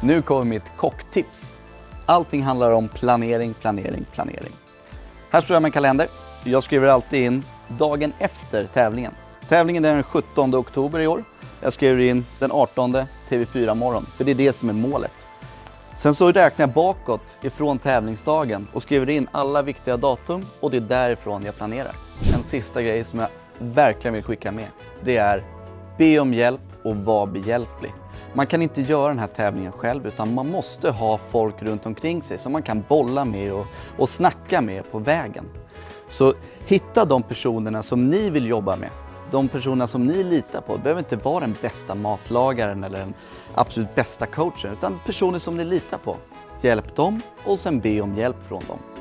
Nu kommer mitt kocktips. Allting handlar om planering, planering, planering. Här står jag med en kalender. Jag skriver alltid in dagen efter tävlingen. Tävlingen är den 17 oktober i år. Jag skriver in den 18 TV4 morgon, för det är det som är målet. Sen så räknar jag bakåt ifrån tävlingsdagen och skriver in alla viktiga datum och det är därifrån jag planerar. En sista grej som jag verkligen vill skicka med, det är be om hjälp och var behjälplig. Man kan inte göra den här tävlingen själv utan man måste ha folk runt omkring sig som man kan bolla med och, och snacka med på vägen. Så hitta de personerna som ni vill jobba med. De personerna som ni litar på. Det behöver inte vara den bästa matlagaren eller den absolut bästa coachen utan personer som ni litar på. Hjälp dem och sen be om hjälp från dem.